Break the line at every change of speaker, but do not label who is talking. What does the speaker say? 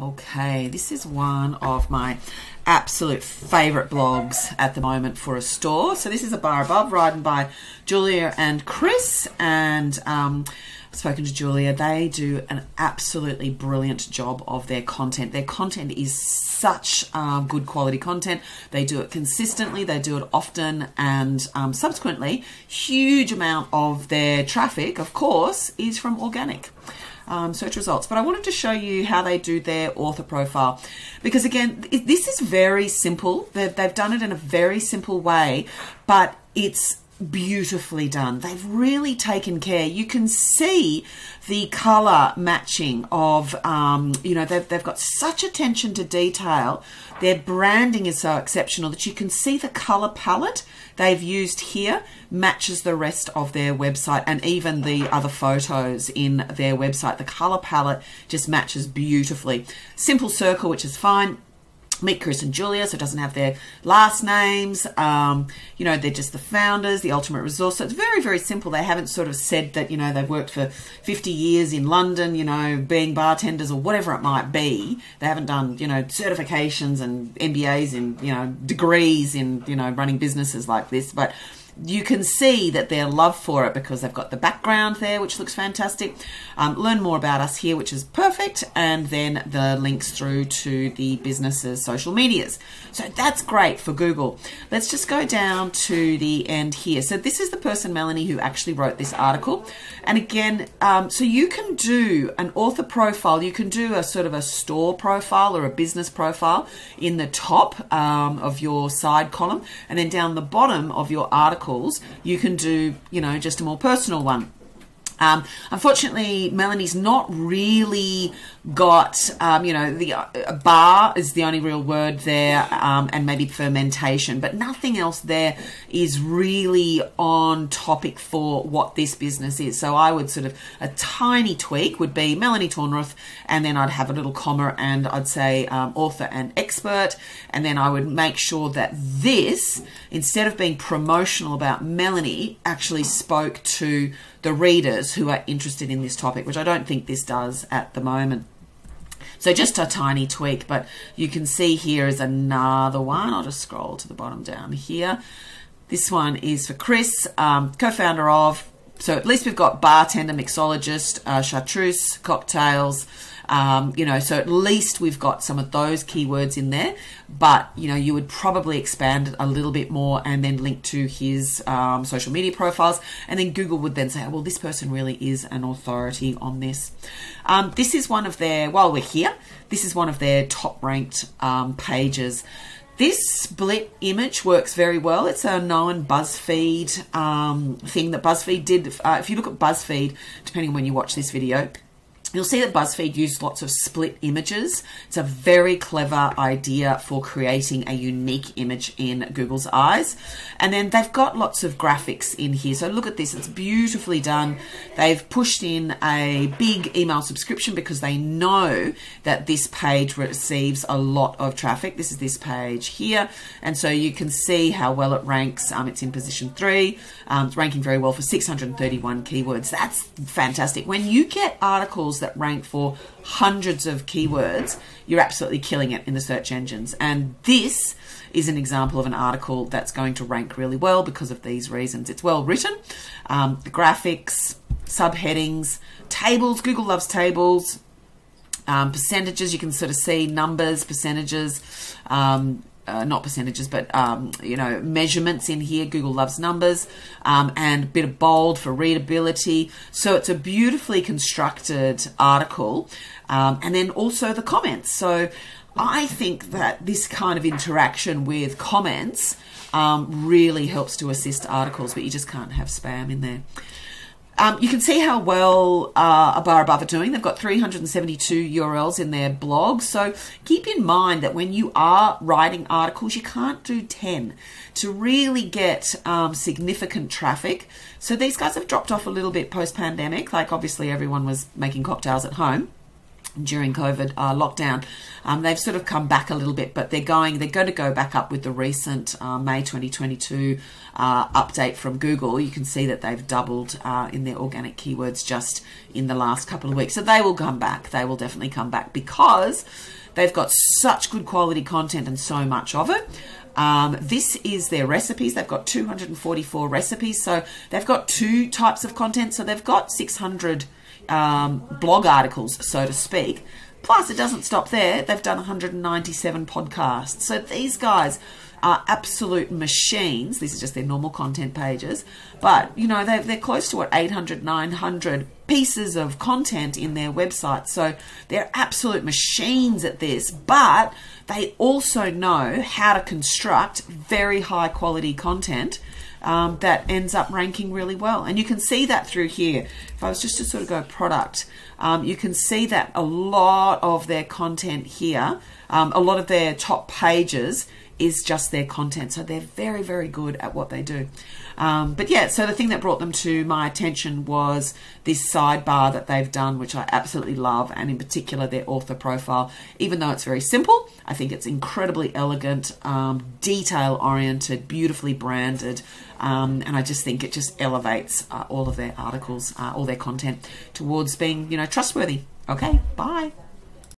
Okay, this is one of my absolute favorite blogs at the moment for a store. So this is a bar above, written by Julia and Chris, and um, I've spoken to Julia. They do an absolutely brilliant job of their content. Their content is such um, good quality content. They do it consistently. They do it often, and um, subsequently, huge amount of their traffic, of course, is from organic um, search results. But I wanted to show you how they do their author profile because, again, this is very simple. They've done it in a very simple way, but it's beautifully done. They've really taken care. You can see the color matching of, um, you know, they've, they've got such attention to detail. Their branding is so exceptional that you can see the color palette they've used here matches the rest of their website and even the other photos in their website. The color palette just matches beautifully. Simple circle, which is fine meet Chris and Julia, so it doesn't have their last names. Um, you know, they're just the founders, the ultimate resource. So it's very, very simple. They haven't sort of said that, you know, they've worked for 50 years in London, you know, being bartenders or whatever it might be. They haven't done, you know, certifications and MBAs and, you know, degrees in, you know, running businesses like this. But you can see that their love for it because they've got the background there, which looks fantastic. Um, learn more about us here, which is perfect, and then the links through to the business's social medias. So that's great for Google. Let's just go down to the end here. So this is the person, Melanie, who actually wrote this article. And again, um, so you can do an author profile, you can do a sort of a store profile or a business profile in the top um, of your side column, and then down the bottom of your article articles, you can do, you know, just a more personal one. Um, unfortunately, Melanie's not really got, um, you know, the uh, bar is the only real word there, um, and maybe fermentation, but nothing else there is really on topic for what this business is. So I would sort of, a tiny tweak would be Melanie Tornruth, and then I'd have a little comma and I'd say um, author and expert, and then I would make sure that this, instead of being promotional about Melanie, actually spoke to the readers who are interested in this topic, which I don't think this does at the moment. So just a tiny tweak, but you can see here is another one. I'll just scroll to the bottom down here. This one is for Chris, um, co-founder of, so at least we've got bartender, mixologist, uh, chartreuse, cocktails, um, you know, so at least we've got some of those keywords in there, but you know, you would probably expand it a little bit more and then link to his um, social media profiles. And then Google would then say, well, this person really is an authority on this. Um, this is one of their, while we're here, this is one of their top ranked um, pages. This split image works very well. It's a known BuzzFeed um, thing that BuzzFeed did. Uh, if you look at BuzzFeed, depending on when you watch this video, You'll see that BuzzFeed used lots of split images. It's a very clever idea for creating a unique image in Google's eyes. And then they've got lots of graphics in here. So look at this, it's beautifully done. They've pushed in a big email subscription because they know that this page receives a lot of traffic. This is this page here. And so you can see how well it ranks. Um, it's in position three. Um, it's ranking very well for 631 keywords. That's fantastic. When you get articles that rank for hundreds of keywords, you're absolutely killing it in the search engines. And this is an example of an article that's going to rank really well because of these reasons. It's well written, um, the graphics, subheadings, tables. Google loves tables. Um, percentages, you can sort of see numbers, percentages, um, uh, not percentages, but um, you know measurements in here. Google loves numbers, um, and a bit of bold for readability. So it's a beautifully constructed article, um, and then also the comments. So I think that this kind of interaction with comments um, really helps to assist articles, but you just can't have spam in there. Um, you can see how well uh, a bar above are doing. They've got 372 URLs in their blog. So keep in mind that when you are writing articles, you can't do 10 to really get um, significant traffic. So these guys have dropped off a little bit post pandemic. Like obviously everyone was making cocktails at home. During COVID uh, lockdown. Um, they've sort of come back a little bit, but they're going. They're going to go back up with the recent uh, May 2022 uh, update from Google. You can see that they've doubled uh, in their organic keywords just in the last couple of weeks. So they will come back. They will definitely come back because they've got such good quality content and so much of it. Um, this is their recipes. They've got 244 recipes. So they've got two types of content. So they've got 600 um, blog articles, so to speak. Plus, it doesn't stop there. They've done 197 podcasts. So these guys are absolute machines. These are just their normal content pages. But, you know, they're, they're close to what, 800, 900 pieces of content in their website. So they're absolute machines at this. But they also know how to construct very high quality content um, that ends up ranking really well. And you can see that through here. If I was just to sort of go product, um, you can see that a lot of their content here, um, a lot of their top pages is just their content. So they're very, very good at what they do. Um, but yeah, so the thing that brought them to my attention was this sidebar that they've done, which I absolutely love, and in particular their author profile. Even though it's very simple, I think it's incredibly elegant, um, detail oriented, beautifully branded, um, and I just think it just elevates uh, all of their articles, uh, all their content towards being, you know, trustworthy. Okay, bye.